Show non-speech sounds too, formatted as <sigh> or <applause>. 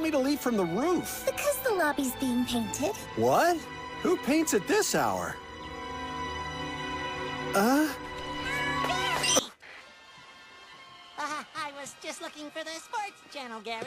want me to leave from the roof? Because the lobby's being painted. What? Who paints at this hour? Uh? Uh, <laughs> I was just looking for the sports channel, Gary.